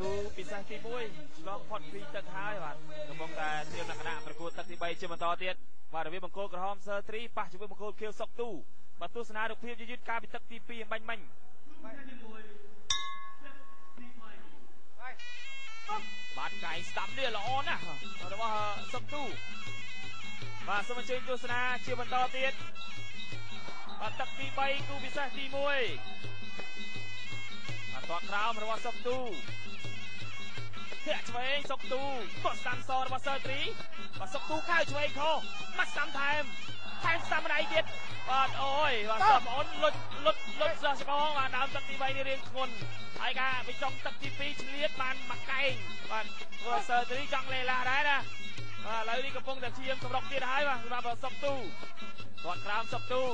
ទូពិសេសទី1ឆ្លងផុតពីទឹកហើយបាទកំពុងតែត្រៀមលក្ខណៈប្រកួតទឹកទី3ជាបន្តទៀតបាទរវាងបង្គោលក្រហមសើត្រីប៉ះជាមួយបង្គោលខៀវសុកទូបាទទស្សនារូបភាពយឺតៗការពីទឹកទី2បាញ់មិញបាទកាយស្ដាប់នេះល្អណាស់របស់សុកទូបាទសូមអញ្ជើញទស្សនាជាបន្តទៀតបាទទឹកទី3គូពិសេសទី1បាទតក្រោមរបស់សុកទូ ធាក់ឆ្វេងសុកទូក៏ស្ដាំសរបស់សើត្រីបាទសុកទូខៅឆ្វេងខុសមកស្ដាំថែមថែមស្ដាំដៃទៀតបាទអូយបាទសិស្សបងអូនលុចលុចលុចសិស្សច្បងបាទដើមទឹកទី3នេះរៀងធ្ងន់ហើយការបិចុងទឹកទី2ឆ្លៀតបានមួយកែងបាទព្រោះសើត្រីចង់លេឡាដែរណាបាទឥឡូវនេះកំពុងតែព្យាយាមសម្រុកទៀតហើយបាទសម្រាប់សុកទូគាត់ក្រោមសុកទូ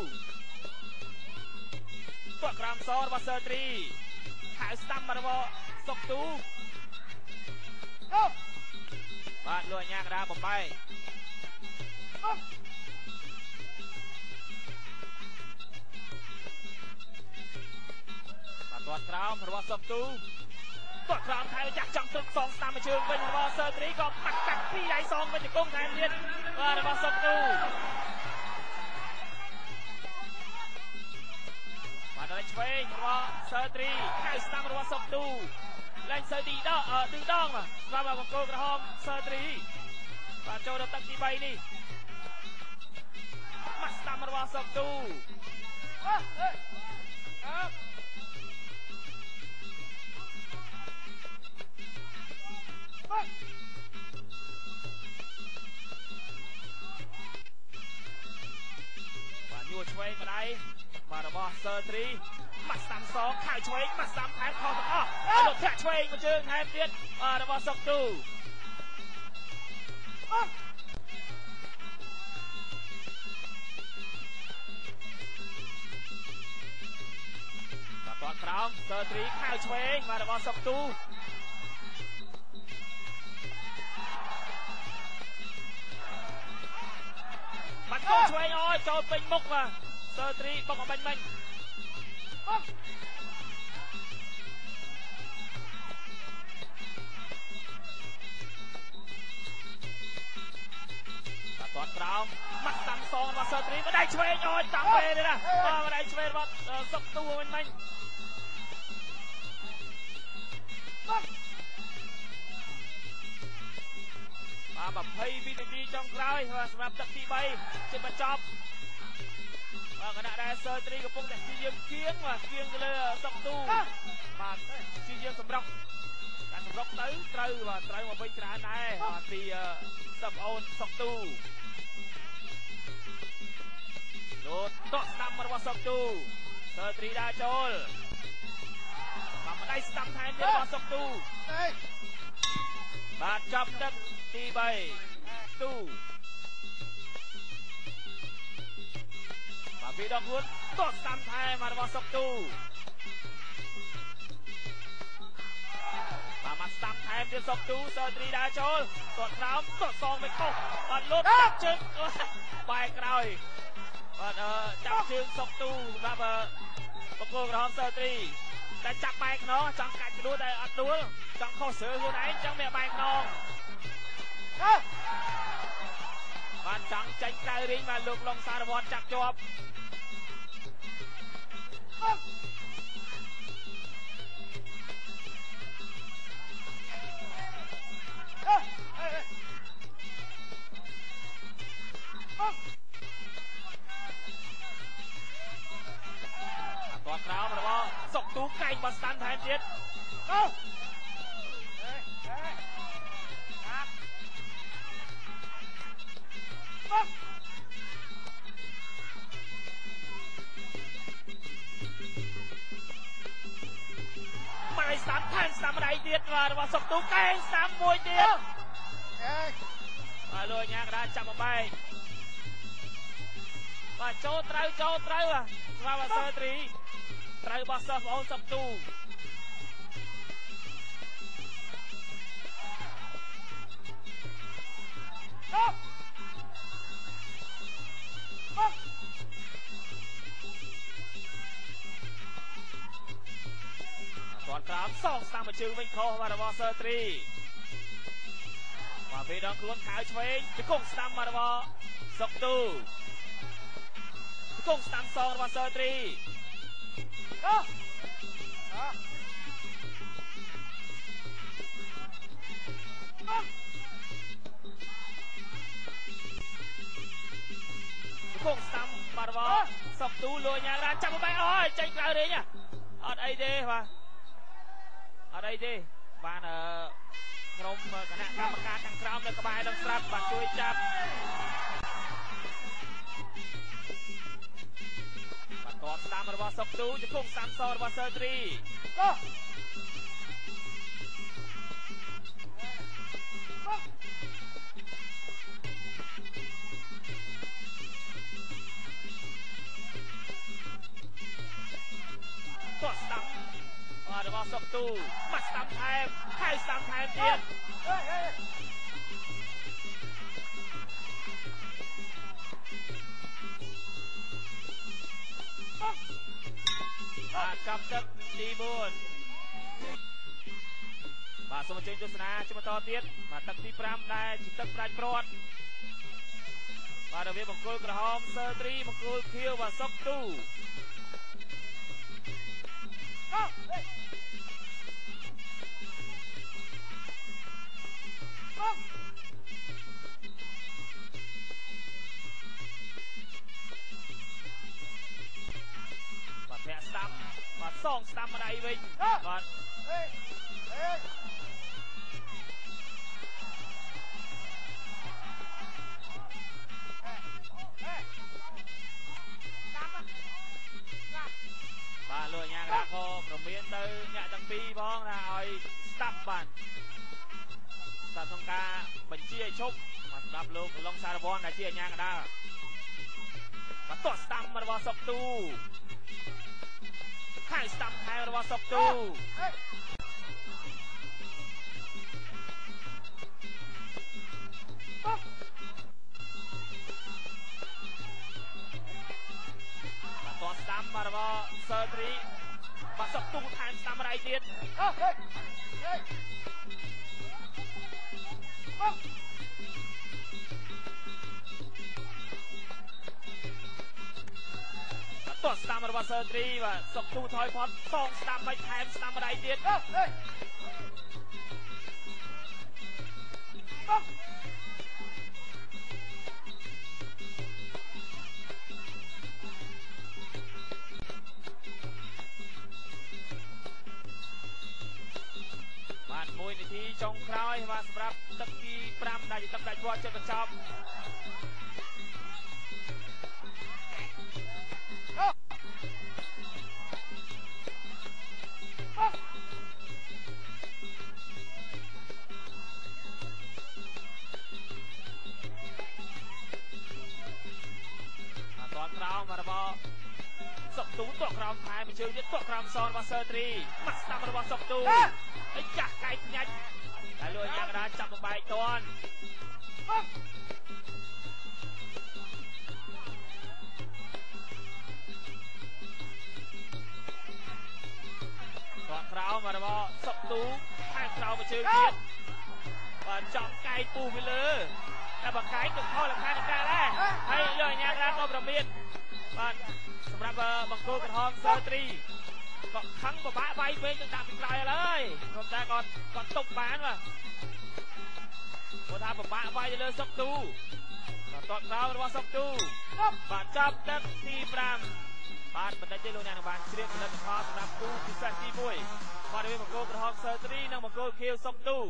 គាត់ក្រោមសរបស់សើត្រីខៅស្ដាំរបស់សុកទូ បាទលោកអញ្ញាកដាបំបែកបាទគាត់ក្រោមរបស់សុកទូគាត់ក្រោមថែចាក់ចង់ទឹកសងស្ដាំមួយជើងវិញរបស់សើត្រីក៏បាក់កាត់ពីដៃសងវិញជង្គង់ថែមទៀតបាទរបស់សុកទូបាទដល់ឆ្វេងរបស់សើត្រីខៅស្ដាំរបស់សុកទូ ឡើងសើទីដងអឺឌឺដងបាទស្រាប់បង្គោលក្រហមសើត្រីបាទចូលដល់ទឹកទី3នេះមកស្ដាំរបស់សុកទូអើអើអើបាទយួរឆ្វេងម្ដាយបាទរបស់សើត្រី មកស្ដាំសងខៅឆ្វេងមកស្ដាំថែមខុសទាំងអស់ហើយលោកធាក់ឆ្វេងមួយជើងថែមទៀតបាទរបស់សុកទូបាទតតក្រោមសើត្រីខៅឆ្វេងបាទរបស់សុកទូបាត់ចូលឆ្វេងអើយចូលពេញមុខបាទសើត្រីបុកអបាញ់មិញ បាទក្រោមមកតាមសងរបស់សើត្រីម្ដាយឆ្វេងអើយតាមពេលទេណាបាទម្ដាយឆ្វេងរបស់សុកទូវិញមិញបាទ20វិនាទីចុងក្រោយសម្រាប់ទឹកទី3ជាបញ្ចប់ បាទគណៈដែលសើត្រីកំពុងតែព្យាយាមគៀងបាទគៀងទៅលើសុកទូបាទព្យាយាមសម្រុកតែសម្រុកទៅត្រូវបាទត្រូវមកវិញច្រើនដែរបាទពីសប្អូនសុកទូលោតតក់ស្ដាំរបស់សុកទូសើត្រីដើរចូលបាទម្ដាយស្ដាំថែមទៀតរបស់សុកទូបាទចាប់ទឹកទី3ទូ បាទពីដកហួតតតស្ដាំថែមករបស់សុកទូបាទមកស្ដាំថែមទៀតសុកទូសើត្រីដើរចូលតតក្រោមតតសងមិនខុសបាទលុតចាប់ជើងបែកក្រោយបាទចាប់ជើងសុកទូសម្រាប់បកគោក្រហមសើត្រីតែចាប់បែកខ្នងចង់កាច់ដួលតែអត់ដួលចង់ខុសស្រើខ្លួនឯងចង់មានបែកខ្នងបានចង់ចាញ់ក្រៅរីងបាទលោកឡុងសារវត្តចាប់ជាប់ អត់ក្រោមរបស់សុកទូកែងបាត់ស្តាន់ថែមទៀតអូ ម៉ៃស្ដាំថែមស្ដាំម្ដាយទៀតរបស់សុកទូកែងស្ដាំមួយទៀតហើយលោកញ៉ាកដាចាប់មកបែកបាទចូលត្រូវចូលត្រូវស្វាវសើត្រីត្រូវបោះសិស្សបងអូនសុកទូត ទាត់ក្រោមសងស្ដាំមកជើងវិញខុសបាទរបស់សើត្រីបាទពេលដងខ្លួនខៅឆ្វេងជង្គង់ស្ដាំបាទរបស់សុកទូជង្គង់ស្ដាំសងរបស់សើត្រីអូគង់ស្ដាំបាទរបស់សុកទូលួញយ៉ាងរ៉ានចាប់បាយអស់ចេញក្រៅរេងអត់អីទេបាទ អត់អីទេបានអឺក្រុមគណៈកម្មការខាងក្រោមនៅក្បែរនឹងស្រាប់បាទជួយចាប់បាទតបស្ដាំរបស់សុកទូជង្គង់ស្ដាំសរបស់សើត្រី របស់សុកទូបាត់ស្ដាំថែមហើយស្ដាំថែមទៀតបាទចាប់ទឹកទី4បាទសូមអញ្ជើញទស្សនាជាបន្តទៀតបាទទឹកទី5ដែលជាទឹកប្រាច់ព្រាត់បាទរវាងបង្គោលក្រហមសើត្រីបង្គោលខៀវបាទសុកទូ បាទធាក់ស្ដាំបាទសងស្ដាំម្ដាយវិញបាទ អេអេបាទស្ដាប់ក្នុងការបញ្ជាឲ្យឈប់បាទស្ដាប់លោកឡុងសារវ័នដែលជាអាជ្ញាកណ្ដាលបាទតោះស្ដាំរបស់សុកទូខែស្ដាំខែរបស់សុកទូ ទៀតអូហេតោះស្ដាំរបស់សើត្រីបាទសុកទូថយផុតសងស្ដាំបាច់ថែមស្ដាំម្ដាយទៀតអេ សម្រាប់ទឹកទី5ដែលជាទឹកដាច់វត្តជិតបញ្ចប់របស់សុកទូតក់ក្រោមថែមួយជើងទៀតតក់ក្រោមសរបស់សើត្រីម៉ាត់ស្ដាំរបស់សុកទូអីចាស់កាយញាច់តែ លួយយ៉ាងណាចាប់បំបែកតន់គាត់ក្រោមរបស់សុកទូថែក្រោមមួយជើងទៀតបាទចំកាយពូពីលើតែបកាយទៅខលលំខានកាលដែរហើយលួយយ៉ាងណាក៏ប្រមានបាទសម្រាប់បង្គោលក្រហមសើត្រីក៏ខឹងពិបាកវាយពេកនឹងដាក់ពីក្រោយឡើយព្រមតែគាត់គាត់ទប់បានបាទ គាត់ថាពិបាកវាយទៅលើសុកទូបាទតតក្រោយរបស់សុកទូបាទចាប់ទឹកទី5បាទបណ្ឌិតទេលោកអ្នកនឹងបានជ្រាបបណ្ឌិតផលសម្រាប់គូពិសេសទី1បាទរវាងបង្គោលក្រហមសើត្រីនិងបង្គោលខៀវសុកទូ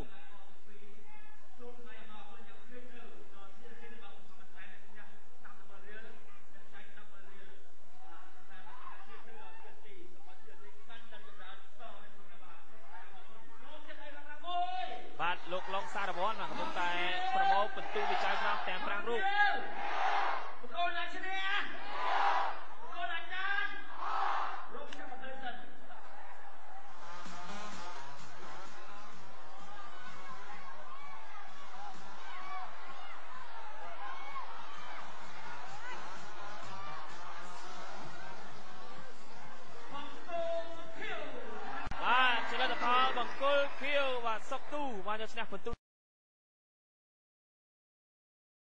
បាទលោកឡុ ងសារវ័នកំពុងតែប្រមូលបន្ទូលវិច័យក្រមទាំង5រូបបងណាឈ្នះបង Netanyahu. Então,